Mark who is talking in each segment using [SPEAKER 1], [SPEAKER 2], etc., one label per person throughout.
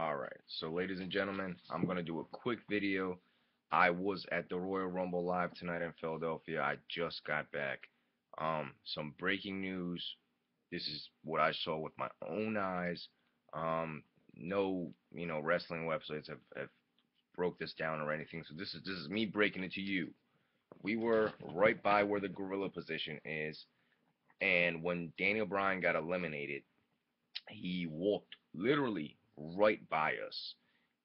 [SPEAKER 1] Alright, so ladies and gentlemen, I'm going to do a quick video. I was at the Royal Rumble live tonight in Philadelphia. I just got back. Um, some breaking news. This is what I saw with my own eyes. Um, no, you know, wrestling websites have, have broke this down or anything. So this is this is me breaking it to you. We were right by where the gorilla position is, and when Daniel Bryan got eliminated, he walked literally right by us.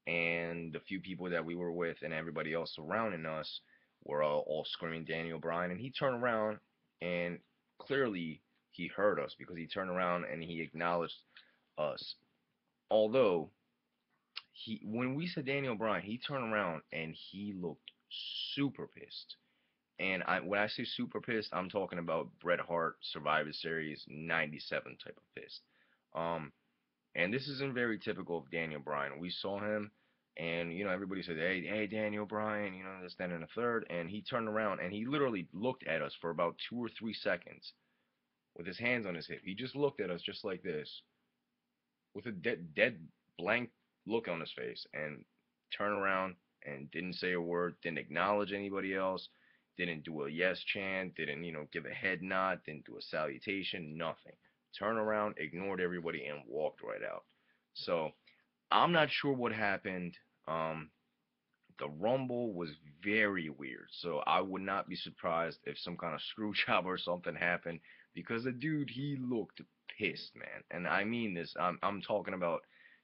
[SPEAKER 1] And the few people that we were with and everybody else surrounding us were all, all screaming Daniel Bryan. And he turned around and clearly he heard us because he turned around and he acknowledged us. Although he when we said Daniel Bryan, he turned around and he looked super pissed. And I, when I say super pissed, I'm talking about Bret Hart Survivor Series 97 type of pissed. Um, and this isn't very typical of Daniel Bryan. We saw him, and you know everybody said, "Hey, hey, Daniel Bryan," you know this, then, and the third. And he turned around and he literally looked at us for about two or three seconds, with his hands on his hip. He just looked at us just like this, with a dead, dead blank look on his face, and turned around and didn't say a word, didn't acknowledge anybody else, didn't do a yes chant, didn't you know give a head nod, didn't do a salutation, nothing turned around, ignored everybody, and walked right out. So I'm not sure what happened. Um, the Rumble was very weird, so I would not be surprised if some kind of screw job or something happened because the dude he looked pissed, man. And I mean this. I'm I'm talking about,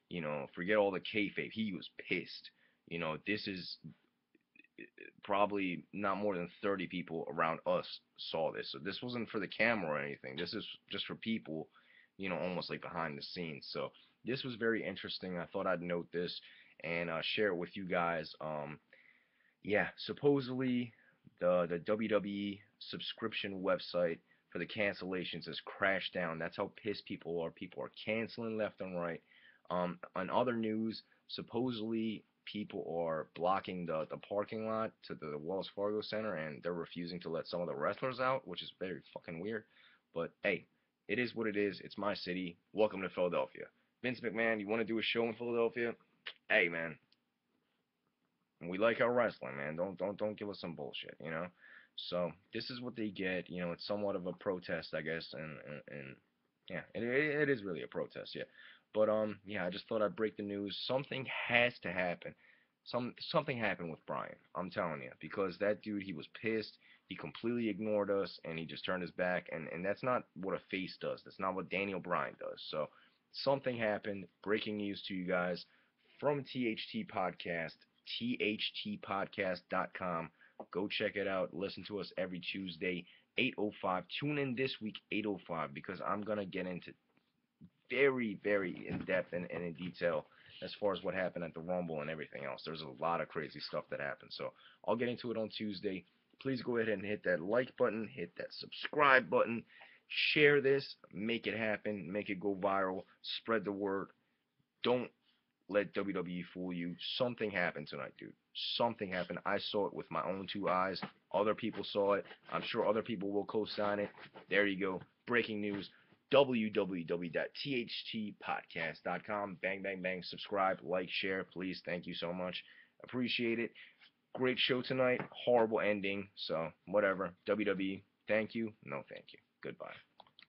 [SPEAKER 1] you know, forget all the kayfabe. He was pissed. You know, this is probably not more than 30 people around us saw this. So this wasn't for the camera or anything. This is just for people, you know, almost like behind the scenes. So this was very interesting. I thought I'd note this and uh, share it with you guys. Um, yeah, supposedly the the WWE subscription website for the cancellations has crashed down. That's how pissed people are. People are canceling left and right. Um, on other news, supposedly people are blocking the, the parking lot to the Wells Fargo Center and they're refusing to let some of the wrestlers out, which is very fucking weird. But hey, it is what it is. It's my city. Welcome to Philadelphia. Vince McMahon, you want to do a show in Philadelphia? Hey, man. We like our wrestling, man. Don't don't don't give us some bullshit, you know. So this is what they get. You know, it's somewhat of a protest, I guess, and and, and yeah, it, it is really a protest, yeah. But um, yeah, I just thought I'd break the news. Something has to happen. Some something happened with Bryan. I'm telling you, because that dude, he was pissed. He completely ignored us, and he just turned his back. And and that's not what a face does. That's not what Daniel Bryan does. So something happened. Breaking news to you guys from THT Podcast, thtpodcast.com. Go check it out. Listen to us every Tuesday, 8:05. Tune in this week, 8:05, because I'm gonna get into very, very in depth and, and in detail as far as what happened at the Rumble and everything else. There's a lot of crazy stuff that happened. So I'll get into it on Tuesday. Please go ahead and hit that like button, hit that subscribe button, share this, make it happen, make it go viral, spread the word. Don't let WWE fool you. Something happened tonight, dude. Something happened. I saw it with my own two eyes. Other people saw it. I'm sure other people will co-sign it. There you go. Breaking news www.thtpodcast.com. Bang, bang, bang. Subscribe, like, share, please. Thank you so much. Appreciate it. Great show tonight. Horrible ending. So, whatever. WWE, thank you. No, thank you. Goodbye.